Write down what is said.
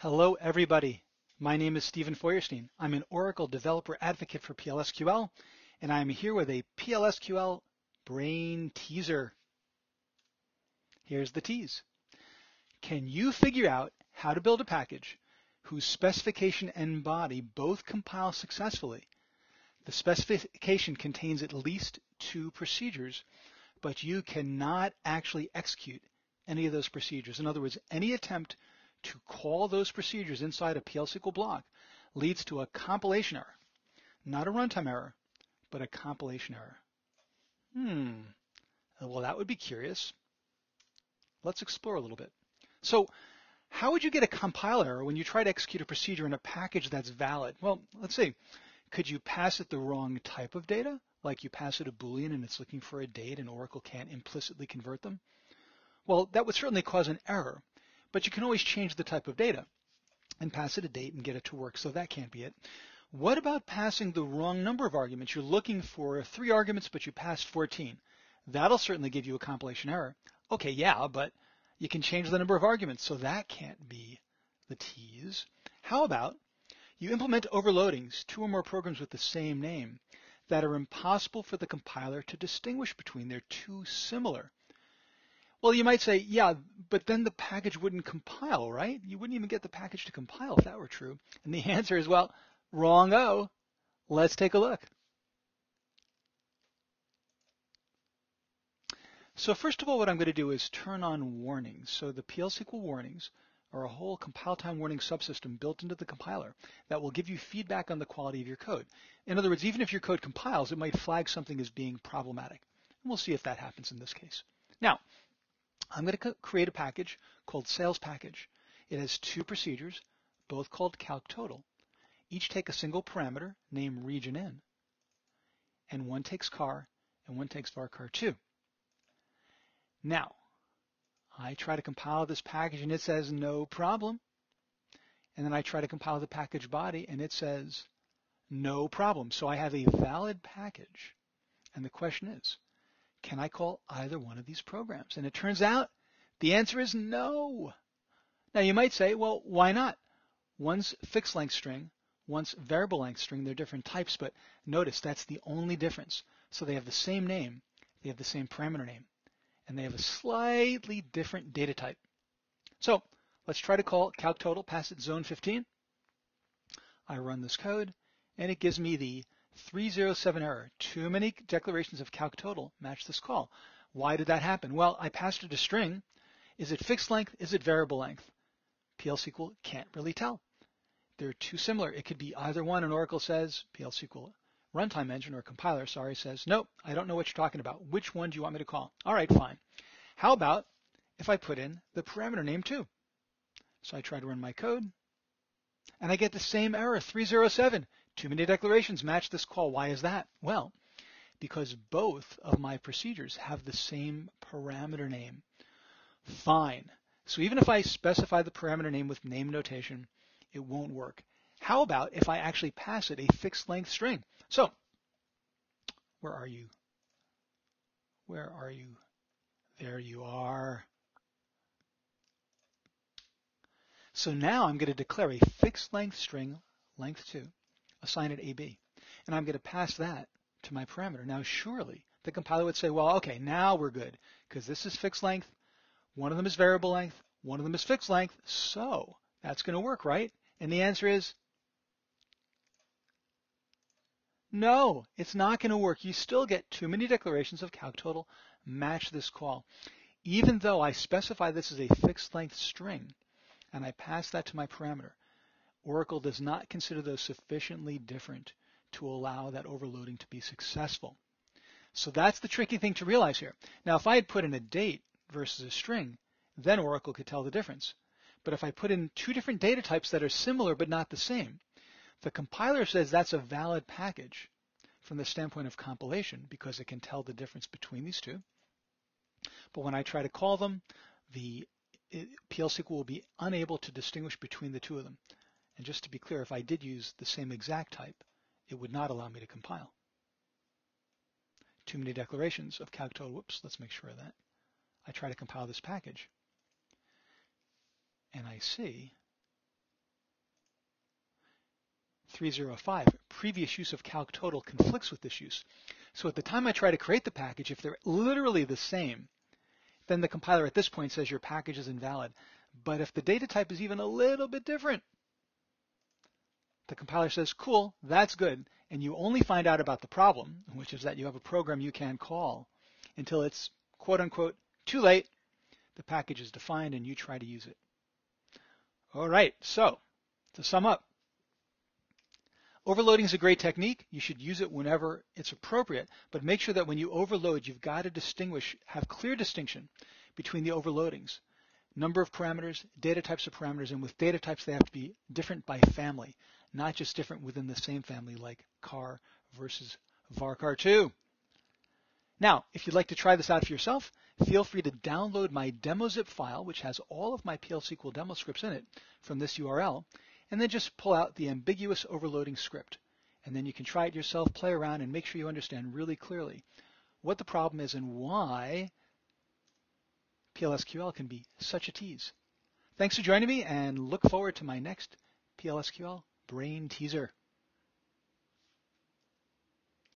Hello, everybody. My name is Steven Feuerstein. I'm an Oracle Developer Advocate for PLSQL, and I'm here with a PLSQL brain teaser. Here's the tease. Can you figure out how to build a package whose specification and body both compile successfully? The specification contains at least two procedures, but you cannot actually execute any of those procedures. In other words, any attempt to call those procedures inside a PL/SQL block leads to a compilation error, not a runtime error, but a compilation error. Hmm, well that would be curious. Let's explore a little bit. So how would you get a compile error when you try to execute a procedure in a package that's valid? Well, let's see. Could you pass it the wrong type of data? Like you pass it a Boolean and it's looking for a date and Oracle can't implicitly convert them? Well, that would certainly cause an error, but you can always change the type of data and pass it a date and get it to work, so that can't be it. What about passing the wrong number of arguments? You're looking for three arguments, but you passed 14. That'll certainly give you a compilation error. Okay, yeah, but you can change the number of arguments, so that can't be the tease. How about you implement overloadings, two or more programs with the same name, that are impossible for the compiler to distinguish between. They're too similar. Well, you might say, yeah, but then the package wouldn't compile, right? You wouldn't even get the package to compile if that were true. And the answer is, well, wrong-o. Let's take a look. So first of all, what I'm going to do is turn on warnings. So the PL/SQL warnings are a whole compile time warning subsystem built into the compiler that will give you feedback on the quality of your code. In other words, even if your code compiles, it might flag something as being problematic. And we'll see if that happens in this case. Now, I'm going to create a package called sales package. It has two procedures, both called calc total. Each take a single parameter named region in, and one takes char and one takes varchar2. Now, I try to compile this package and it says no problem. And then I try to compile the package body and it says no problem. So I have a valid package. And the question is, can I call either one of these programs? And it turns out the answer is no. Now you might say, well, why not? One's fixed length string, one's variable length string. They're different types, but notice that's the only difference. So they have the same name, they have the same parameter name and they have a slightly different data type. So let's try to call calc total, pass it zone 15. I run this code and it gives me the 307 error. Too many declarations of calc total match this call. Why did that happen? Well, I passed it a string. Is it fixed length? Is it variable length? PL/SQL can't really tell. They're too similar. It could be either one, and Oracle says PL/SQL runtime engine or compiler, sorry, says, nope, I don't know what you're talking about. Which one do you want me to call? All right, fine. How about if I put in the parameter name too? So I try to run my code and I get the same error, 307. Too many declarations match this call. Why is that? Well, because both of my procedures have the same parameter name. Fine. So even if I specify the parameter name with name notation, it won't work. How about if I actually pass it a fixed length string? So, where are you? Where are you? There you are. So now I'm going to declare a fixed length string, length 2, assign it AB. And I'm going to pass that to my parameter. Now surely the compiler would say, well, okay, now we're good because this is fixed length, one of them is variable length, one of them is fixed length, so that's going to work, right? And the answer is No, it's not going to work. You still get too many declarations of calc total match this call. Even though I specify this as a fixed length string and I pass that to my parameter, Oracle does not consider those sufficiently different to allow that overloading to be successful. So that's the tricky thing to realize here. Now, if I had put in a date versus a string, then Oracle could tell the difference. But if I put in two different data types that are similar but not the same, the compiler says that's a valid package from the standpoint of compilation because it can tell the difference between these two. But when I try to call them, the PL/SQL will be unable to distinguish between the two of them. And just to be clear, if I did use the same exact type, it would not allow me to compile. Too many declarations of calc total. Whoops, let's make sure of that. I try to compile this package. And I see 305, previous use of calc total conflicts with this use. So at the time I try to create the package, if they're literally the same, then the compiler at this point says your package is invalid. But if the data type is even a little bit different, the compiler says, cool, that's good. And you only find out about the problem, which is that you have a program you can call until it's quote unquote too late. The package is defined and you try to use it. All right, so to sum up, overloading is a great technique. You should use it whenever it's appropriate, but make sure that when you overload, you've got to distinguish, have clear distinction between the overloadings number of parameters, data types of parameters, and with data types they have to be different by family, not just different within the same family like char versus varchar2. Now, if you'd like to try this out for yourself, feel free to download my demo zip file, which has all of my PL/SQL demo scripts in it from this URL, and then just pull out the ambiguous overloading script. And then you can try it yourself, play around, and make sure you understand really clearly what the problem is and why PLSQL can be such a tease. Thanks for joining me and look forward to my next PLSQL brain teaser.